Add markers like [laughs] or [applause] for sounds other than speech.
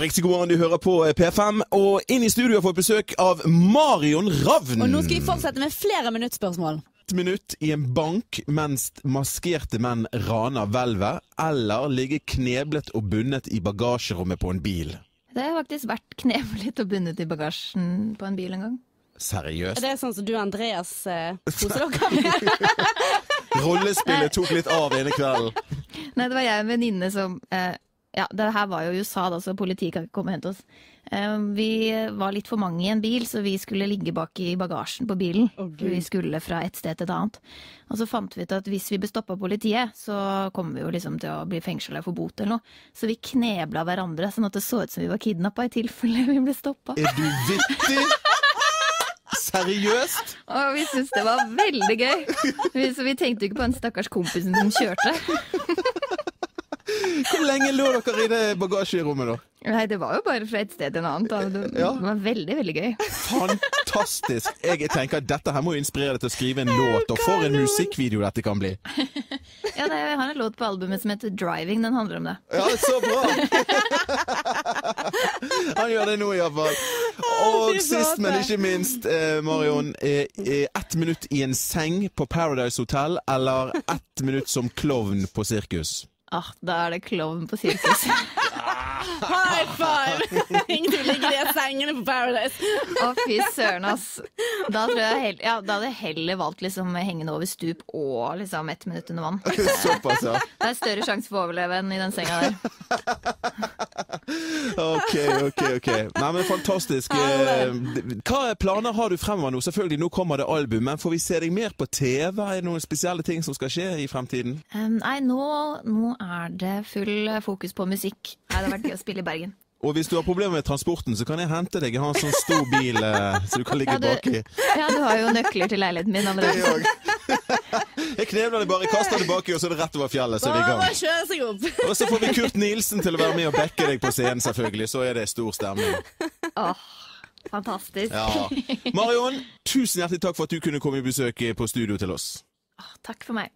Riktig god morgen, du hører på P5. Og inn i studio har fått besøk av Marion Ravn. Og nå skal vi fortsette med flere minuttspørsmål. Et minutt i en bank mens maskerte menn raner hvelvet, eller ligge kneblet og bundet i bagasjerommet på en bil. Det har faktisk vært kneblet og bundet i bagasjen på en bil en gang. Seriøst. Er det sånn som du og Andreas eh, [laughs] koser dere med? Rollespillet tok litt av ene kvelden. Nei, det var jeg og en venninne som eh, Ja, det her var jo USA, da, så politiet kan ikke komme og hente oss. Eh, vi var litt for mange i en bil, så vi skulle ligge bak i bagasjen på bilen. Okay. Vi skulle fra et sted til et annet. Og så fant vi ut at hvis vi ble stoppa av politiet, så kom vi jo liksom til å bli fengsla for bot eller noe. Så vi knebla hverandre sånn at det så ut som vi var kidnappa i tilfelle vi ble stoppa. Er du vittig? Seriøst? Og vi syntes det var veldig gøy. Så vi tenkte jo ikke på den stakkars kompisen som kjørte. Hvor lenge lå dere i det bagasjerommet, da? Nei, det var jo bare fra et sted til en annet. Da. Det Ja. var veldig, veldig gøy. Fantastisk! Jeg tenker at Dette her må jo inspirere deg til å skrive en låt, og for en musikkvideo dette kan bli. [laughs] Ja, det, jeg har en låt på albumet som heter 'Driving'. Den handler om det. Ja, så bra! [laughs] Han gjør det nå, iallfall. Og sist, men ikke minst, eh, Marion. Eh, eh, ett minutt i en seng på Paradise Hotel, eller ett minutt som klovn på sirkus? Ah, da er det klovn på sirkus. High five! Ingen som ligger i sengene på Paradise. Å, fy søren, ass. Da, tror jeg ja, da hadde jeg heller valgt liksom hengende over stup og liksom ett minutt under vann. [laughs] Såpass, ja. Det er større sjanse for å overleve enn i den senga der. Ok, ok, ok. Nei, men Fantastisk. Eh, Hva planer har du fremover nå? Selvfølgelig, Nå kommer det album, men får vi se deg mer på TV? Er det noen spesielle ting som skal skje i fremtiden? Um, nei, nå, nå er det full fokus på musikk. Nei, det har vært gøy å spille i Bergen. Og hvis du har problemer med transporten, så kan jeg hente deg. Jeg har en sånn stor bil eh, så du kan ligge Ja, baki. Ja, du har jo nøkler til leiligheten min allerede. Jeg. Knebler det bare, jeg kaster det baki, og så er det rett over fjellet, så er vi i gang. kjøre seg opp. Og så får vi Kurt Nilsen til å være med og backe deg på scenen, selvfølgelig. Så er det stor stemning. Oh. fantastisk. Ja. Marion, tusen hjertelig takk for at du kunne komme i besøk på studio til oss. Takk for meg.